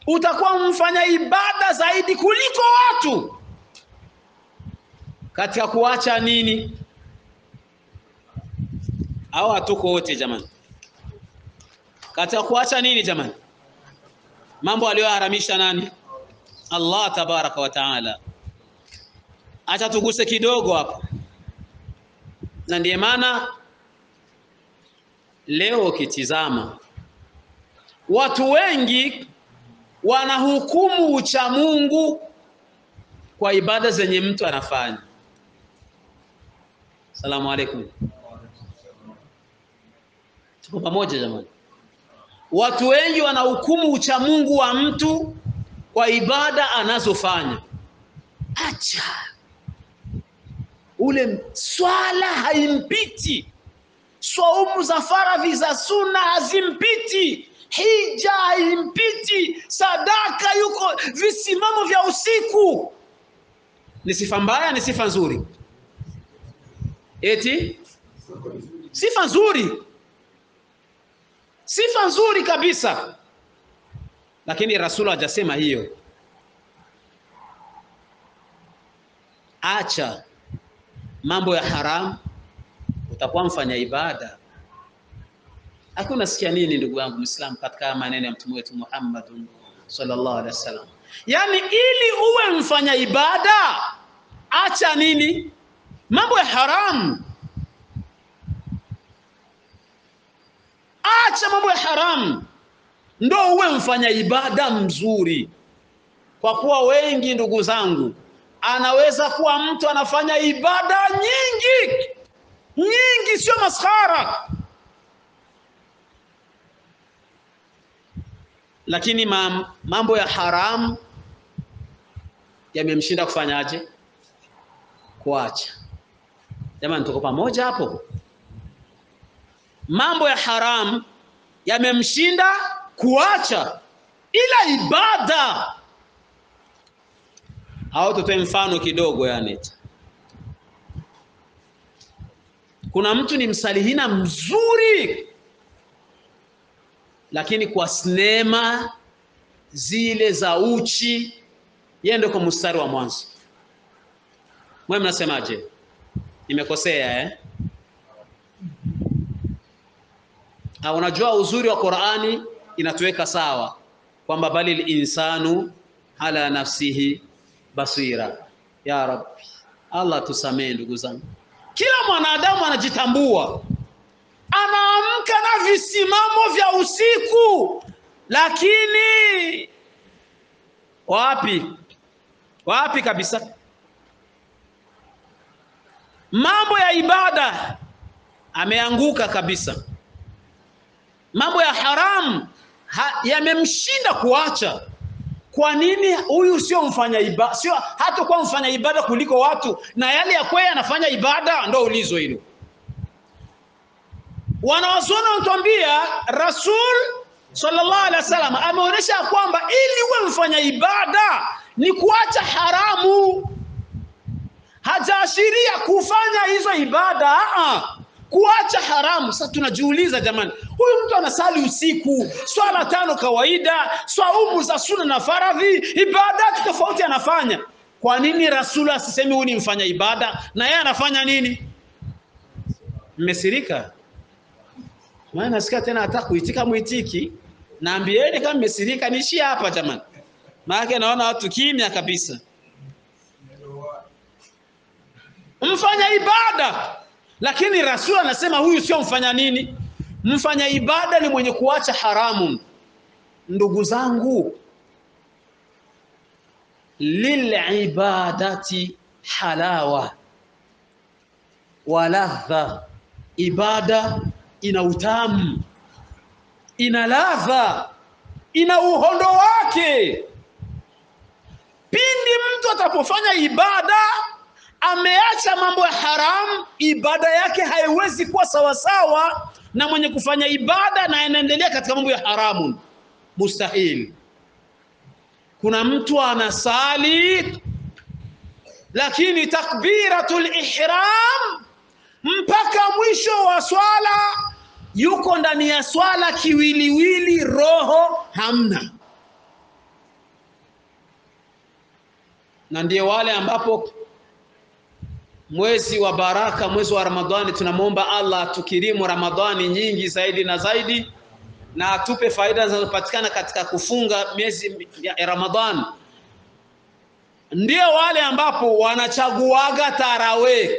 utakuwa mfanya ibada zaidi kuliko watu. Katika kuacha nini? Au hatuko wote jamani? Katika kuacha nini jamani? Mambo aliyoharamisha nani? Allah tabaraka wa taala. Acha tuguse kidogo hapa na ndiye maana leo ukitizama watu wengi wanahukumu ucha Mungu kwa ibada zenye mtu anafanya. Salamu alaikum. Tuko pamoja jamani? Watu wengi wanahukumu ucha Mungu wa mtu kwa ibada anazofanya. Acha ule swala haimpiti, swaumu za faradhi za sunna hazimpiti hija haimpiti, sadaka yuko, visimamo vya usiku. Ni sifa mbaya? Ni sifa nzuri? Eti sifa nzuri, sifa nzuri kabisa, lakini Rasulu hajasema hiyo. Acha mambo ya haramu, utakuwa mfanya ibada Hakuna unasikia nini ndugu yangu Muislamu katika maneno ya mtume wetu Muhammad sallallahu alaihi wasallam? Yaani ili uwe mfanya ibada acha nini? Mambo ya haramu. Acha mambo ya haramu ndo uwe mfanya ibada mzuri. Kwa kuwa wengi ndugu zangu, anaweza kuwa mtu anafanya ibada nyingi nyingi, sio maskhara lakini mambo ya haramu yamemshinda kufanyaje? Kuacha. Jamani, tuko pamoja hapo? Mambo ya haramu yamemshinda kuacha, ila ibada au tutoe mfano kidogo. Yani, kuna mtu ni msalihina mzuri lakini kwa sinema zile za uchi yeye ndio kwa mstari wa mwanzo. Mwe mnasemaje? Nimekosea eh? Ha, unajua uzuri wa Qur'ani inatuweka sawa kwamba bali insanu ala nafsihi basira. Ya Rabbi, Allah tusamee ndugu zangu. Kila mwanadamu anajitambua anaamka na visimamo vya usiku, lakini wapi wapi kabisa, mambo ya ibada ameanguka kabisa, mambo ya haramu ha, yamemshinda kuacha. Kwa nini huyu sio mfanya ibada, sio hata kwa mfanya ibada kuliko watu, na yale ya kweli anafanya ibada? Ndo ulizo hilo. Wanawazuoni wanatuambia Rasul sallallahu alaihi wasallam ameonyesha kwamba ili uwe mfanya ibada ni kuacha haramu. Hajaashiria kufanya hizo ibada, aa, kuacha haramu. Sasa tunajiuliza jamani, huyu mtu anasali usiku, swala tano kawaida, swaumu za suna na faradhi, ibada tofauti anafanya. Kwa nini Rasul asisemi huyu ni mfanya ibada na yeye anafanya nini? Mmesirika? Maana nasikia tena hata kuitika mwitiki. Naambieni kama mmesirika niishie hapa jamani. Maana naona watu kimya kabisa. Mfanya ibada. Lakini Rasul anasema huyu sio mfanya nini? Mfanya ibada ni mwenye kuacha haramu. Ndugu zangu, lilibadati halawa wa ladha. Ibada ina utamu, ina ladha, ina uhondo wake. Pindi mtu atapofanya ibada ameacha mambo ya haramu, ibada yake haiwezi kuwa sawasawa na mwenye kufanya ibada na anaendelea katika mambo ya haramu. Mustahil. Kuna mtu anasali lakini takbiratul ihram mpaka mwisho wa swala yuko ndani ya swala kiwiliwili, roho hamna. Na ndio wale ambapo mwezi wa baraka, mwezi wa Ramadhani, tunamwomba Allah tukirimu Ramadhani nyingi zaidi na zaidi, na atupe faida zinazopatikana katika kufunga miezi ya Ramadhani. Ndio wale ambapo wanachaguaga tarawih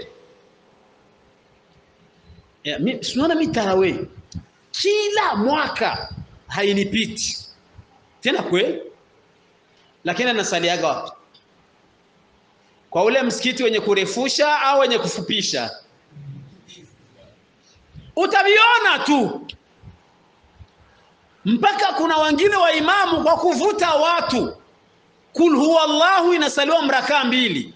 Mi, tarawe mi tarawih kila mwaka hainipiti. Tena kweli, lakini anasaliaga wapi? Kwa ule msikiti wenye kurefusha au wenye kufupisha? Utaviona tu, mpaka kuna wengine wa imamu kwa kuvuta watu, kul huwa Allahu inasaliwa mrakaa mbili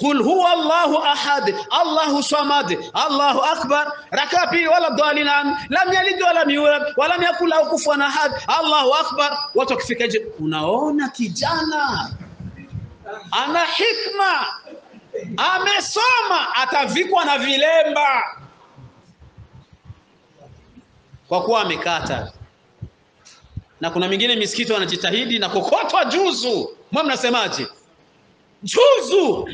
Qul huwa Allahu ahad Allahu samad Allahu akbar. Raka pili wala dhalin lam yalid wala yulad wala yakul lahu kufuwan ahad. Allahu akbar. Watu wakifika nje, unaona kijana? Ana hikma, amesoma, atavikwa na vilemba. Kwa kuwa amekata. Na kuna mingine misikiti wanajitahidi na kokotwa juzu, mwa mnasemaje? Juzu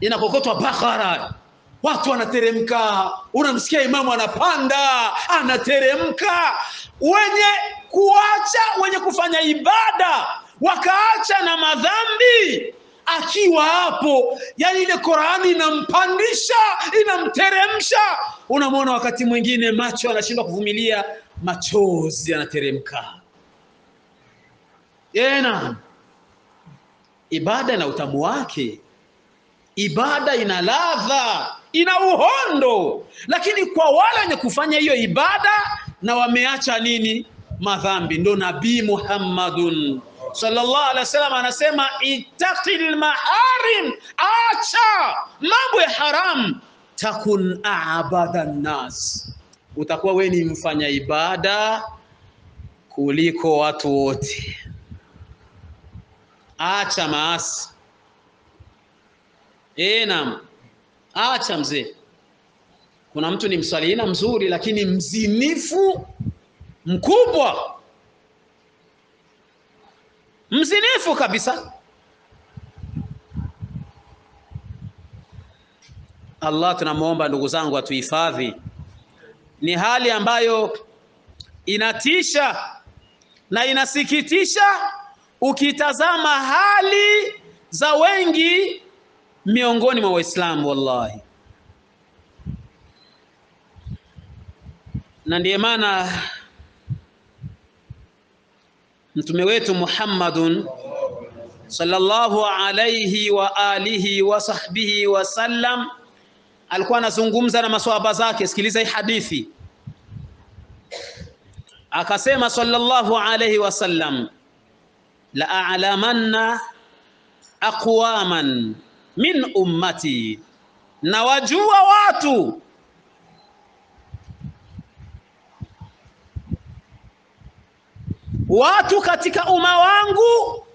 inakokotwa Bakara, watu wanateremka, unamsikia imamu anapanda anateremka. Wenye kuacha wenye kufanya ibada wakaacha na madhambi, akiwa hapo, yani ile Qurani inampandisha inamteremsha. Unamwona wakati mwingine macho anashindwa kuvumilia, machozi anateremka. Ena ibada na utamu wake ibada ina ladha, ina uhondo, lakini kwa wale wenye kufanya hiyo ibada na wameacha nini? Madhambi. Ndo Nabii Muhammadun sallallahu alaihi wasallam anasema ittaqil maharim, acha mambo ya haram, takun abada nnas, utakuwa wewe ni mfanya ibada kuliko watu wote. Acha maasi Eh, naam. Acha mzee. Kuna mtu ni mswalihina mzuri lakini mzinifu mkubwa, mzinifu kabisa. Allah tunamwomba ndugu zangu atuhifadhi. Ni hali ambayo inatisha na inasikitisha ukitazama hali za wengi miongoni mwa Waislamu wallahi, na ndiye maana mtume wetu Muhammadun sallallahu alayhi wa alihi wa sahbihi wasallam alikuwa anazungumza na maswahaba zake. Sikiliza hii hadithi, akasema sallallahu alayhi wasallam, la a'lamanna aqwaman min ummati, na wajua watu. Watu katika umma wangu.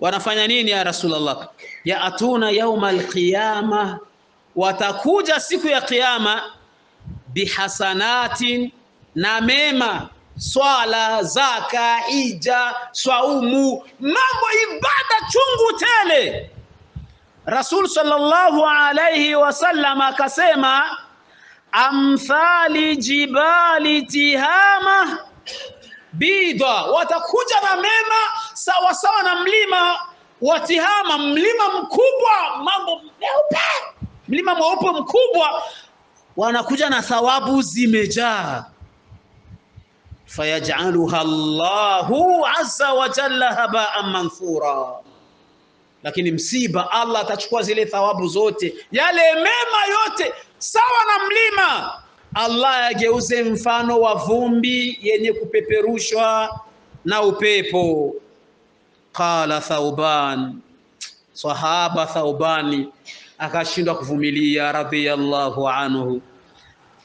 Wanafanya nini ya Rasulullah? ya atuna yauma alqiyama, watakuja siku ya kiyama bihasanatin, na mema swala, zaka, ija swaumu, mambo ibada chungu tele. Rasul sallallahu alayhi wasallam akasema, amthali jibali tihama bidwa watakuja na mema sawa sawa na mlima wa Tihama, mlima mkubwa, mambo meupe, mlima mweupe mkubwa, wanakuja na thawabu zimejaa fayajaluha Allahu azza wa jalla habaan manthura, lakini msiba, Allah atachukua zile thawabu zote, yale mema yote sawa na mlima, Allah yageuze mfano wa vumbi yenye kupeperushwa na upepo. Qala Thauban, sahaba Thaubani akashindwa kuvumilia, radhiyallahu anhu,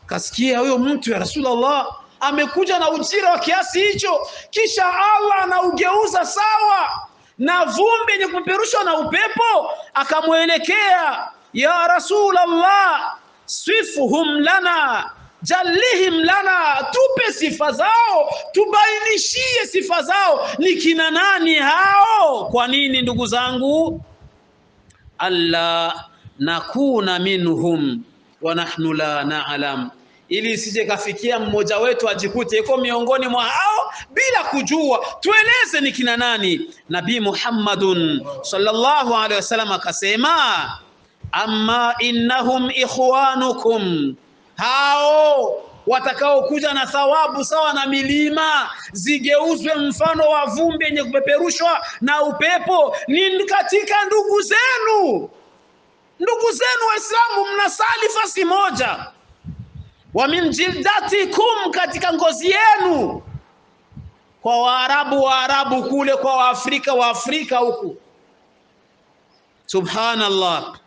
kasikia huyo mtu ya Rasulullah amekuja na ujira wa kiasi hicho, kisha Allah anaugeuza sawa na vumbi yenye kupeperushwa na upepo akamwelekea ya rasulallah swifuhum lana jalihim lana tupe sifa zao tubainishie sifa zao ni kina nani hao? Kwa nini ndugu zangu? Alla nakuna minhum wa nahnu la na'lam ili isije kafikia mmoja wetu ajikute yuko miongoni mwa hao bila kujua. Tueleze ni kina nani. Nabii Muhammadun sallallahu alaihi wasallam akasema amma innahum ikhwanukum. Hao watakaokuja na thawabu sawa na milima zigeuzwe mfano wa vumbi yenye kupeperushwa na upepo ni katika ndugu zenu. Ndugu zenu waislamu mnasali fasi moja wa min jildatikum katika ngozi yenu. Kwa waarabu waarabu kule kwa waafrika waafrika huku. Subhanallah.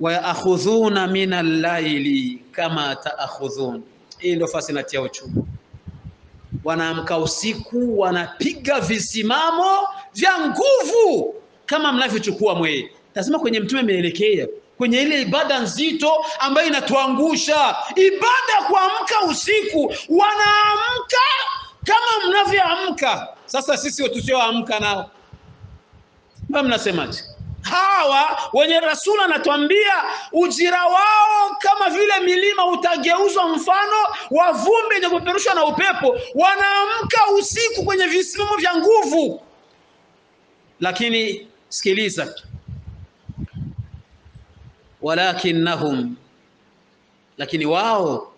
Wayakhudhuna min allaili kama taakhudhun hii ndio fasi natia uchungu. Wanaamka usiku wanapiga visimamo vya nguvu kama mnavyochukua mweye tasema kwenye mtume imeelekea kwenye ile ibada nzito ambayo inatuangusha. Ibada ya kuamka usiku wanaamka kama mnavyoamka. Sasa sisi tusioamka nao. Mbona mnasemaje? Hawa wenye rasula anatuambia ujira wao kama vile milima utageuzwa mfano wa vumbi yenye kupeperushwa na upepo. Wanaamka usiku kwenye visimamo vya nguvu. Lakini sikiliza walakinnahum lakini wao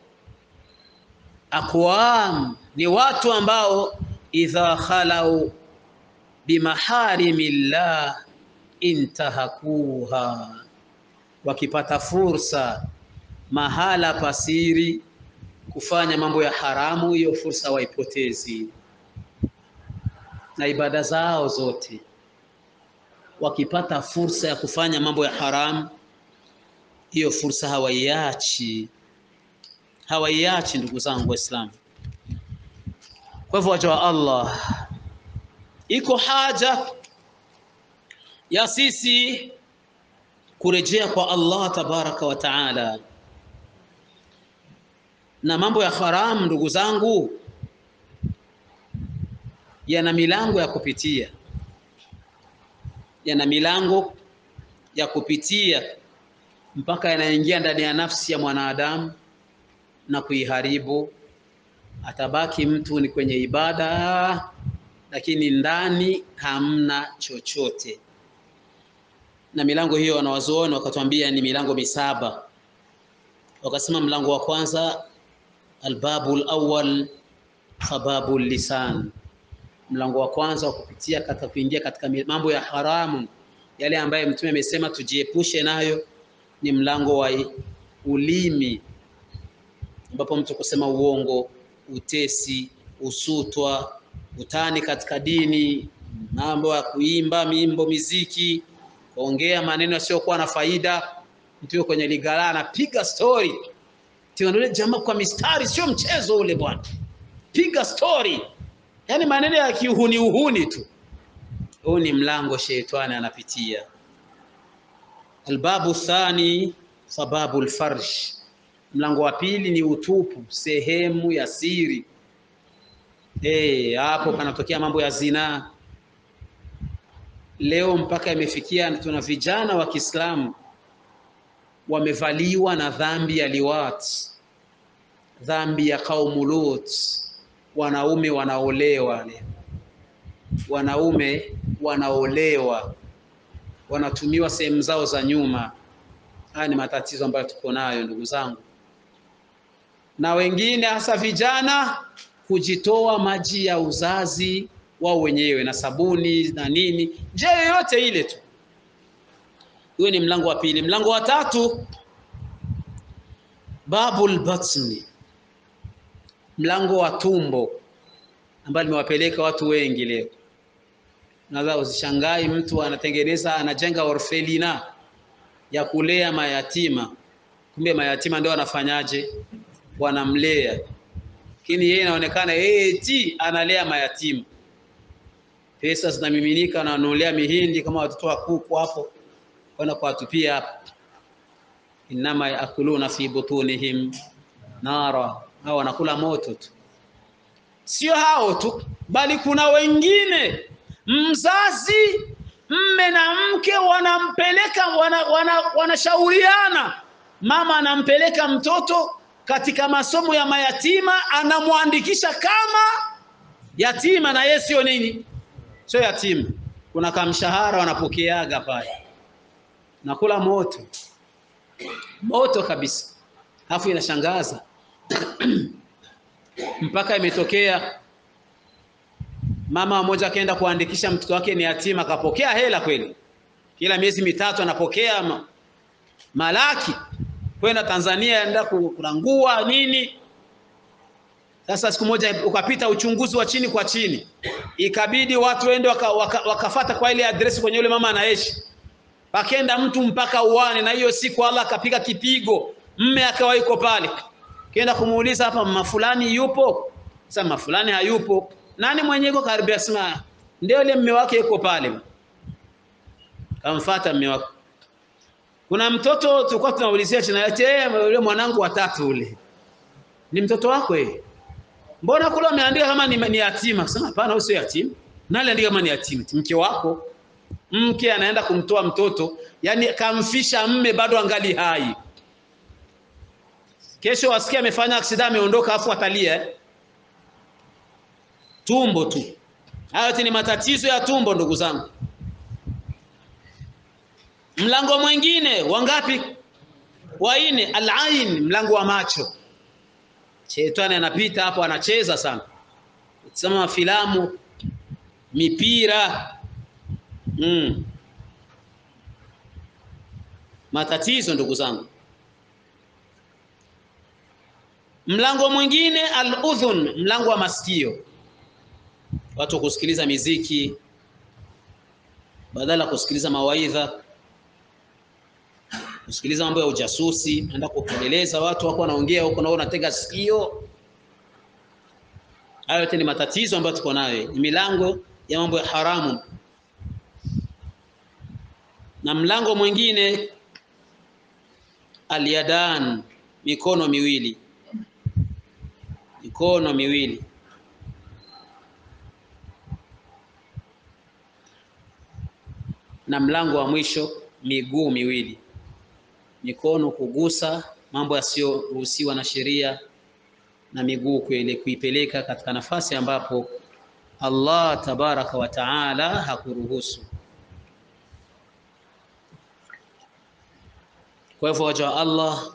aqwam ni watu ambao idha khalau bimaharimillah intahakuha wakipata fursa mahala pasiri kufanya mambo ya haramu hiyo fursa waipotezi. Na ibada zao zote wakipata fursa ya kufanya mambo ya haramu hiyo fursa hawaiachi. Hawaiachi ndugu zangu waislamu. Kwa hivyo waja wa allah iko haja ya sisi kurejea kwa allah tabaraka wa taala. Na mambo ya haramu ndugu zangu yana milango ya kupitia. Yana milango ya kupitia mpaka yanaingia ndani ya nafsi ya mwanadamu na kuiharibu. Atabaki mtu ni kwenye ibada lakini ndani hamna chochote. Na milango hiyo wanawazuoni wakatuambia ni milango misaba. Wakasema mlango wa kwanza albabu lawal khababu lisan. Mlango wa kwanza wa kupitia katika kuingia katika mambo ya haramu yale ambayo mtume amesema tujiepushe nayo ni mlango wa ulimi ambapo mtu kusema uongo utesi usutwa utani katika dini mambo ya kuimba miimbo, miziki kuongea maneno yasiyokuwa na faida mtu yuko kwenye ligala anapiga story. Tiondole jamaa kwa mistari sio mchezo ule bwana. Piga story. Yani maneno ya kiuhuni uhuni tu. Huu ni mlango shetani anapitia albabu thani sababu alfarj. Mlango wa pili ni utupu sehemu ya siri. Eh hapo panatokea mambo ya zinaa leo mpaka imefikia tuna vijana wa Kiislamu wamevaliwa na dhambi ya liwat dhambi ya kaumu Lut. Wanaume wanaolewa wanaume wanaolewa wanatumiwa sehemu zao za nyuma. Haya ni matatizo ambayo tuko nayo ndugu zangu. Na wengine hasa vijana kujitoa maji ya uzazi wao wenyewe na sabuni na nini. Njia yoyote ile tu. Huyo ni mlango wa pili. Mlango wa tatu babul batni. Mlango wa tumbo ambao limewapeleka watu wengi leo naweza usishangai mtu anatengeneza anajenga orfelina ya kulea mayatima. Kumbe mayatima ndio wanafanyaje? Wanamlea. Lakini yeye inaonekana yeye ti analea mayatima. Pesa zinamiminika, wananunulia mihindi kama watoto wa kuku hapo, kwenda kuwatupia hapa. Innama yaakuluna fi butunihim nara, hao wanakula moto tu. Sio hao tu, bali kuna wengine mzazi mme na mke wanampeleka wanashauriana, wana, wana mama anampeleka mtoto katika masomo ya mayatima, anamwandikisha kama yatima, na yeye sio nini, sio yatima. Kuna kamshahara wanapokeaga pale, nakula moto. Moto kabisa, alafu inashangaza. (clears throat) Mpaka imetokea mama mmoja akaenda kuandikisha mtoto wake ni yatima, akapokea hela kweli, kila miezi mitatu anapokea ma, malaki kwenda Tanzania, enda kulangua nini. Sasa siku moja ukapita uchunguzi wa chini kwa chini, ikabidi watu waende waka, waka, wakafata kwa ile adresi kwenye yule mama anaishi, pakenda mtu mpaka uwani, na hiyo siku Allah akapiga kipigo, mme akawa yuko pale, kenda kumuuliza hapa, mama fulani yupo? Sasa mama fulani hayupo nani mwenye iko karibu Asma? ndio ile mme wake yuko pale. Kamfuata mme wake. Kuna mtoto tulikuwa tunaulizia jina yake, yule mwanangu watatu ule ni mtoto wako yeye, mbona kule ameandika kama ni, ni yatima? Sema hapana, sio yatima. Nani aliandika kama ni yatima? Mke wako. Mke anaenda kumtoa mtoto, yani kamfisha mme bado angali hai. Kesho wasikia amefanya aksida, ameondoka, afu atalia eh? Tumbo tu. Hayo ni matatizo ya tumbo, ndugu zangu. Mlango mwingine wangapi? Waine, alain, mlango wa macho. Shetani anapita hapo, anacheza sana, Tusema filamu, mipira mm. Matatizo ndugu zangu. Mlango mwingine al-udhun, mlango wa masikio watu kusikiliza miziki badala kusikiliza mawaidha, kusikiliza mambo ya ujasusi, naenda kupeleleza watu wako wanaongea huko, na unatega sikio. Hayo yote ni matatizo ambayo tuko nayo, ni milango ya mambo ya haramu. Na mlango mwingine alyadan, mikono miwili, mikono miwili na mlango wa mwisho miguu miwili, mikono kugusa mambo yasiyoruhusiwa na sheria na miguu kuipeleka katika nafasi ambapo Allah tabaraka wa taala hakuruhusu. Kwa hivyo waja wa Allah,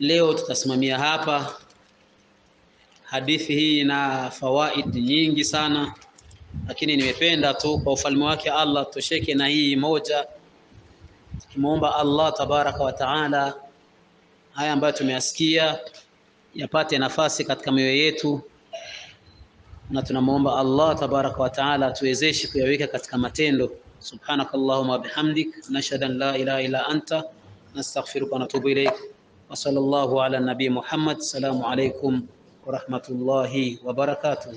leo tutasimamia hapa. Hadithi hii ina fawaid nyingi sana lakini nimependa tu kwa ufalme wake Allah tosheke na hii moja, tukimwomba Allah tabaraka wa taala haya ambayo tumeyasikia yapate nafasi katika mioyo yetu, na tunamwomba Allah tabaraka wa taala tuwezeshe kuyaweka katika matendo. Subhanakallahumma wa bihamdik nashhadu an la ilaha illa anta nastaghfiruka natubu ilaik wa sallallahu ala nabii Muhammad. Assalamu alaikum wa rahmatullahi wa barakatuh.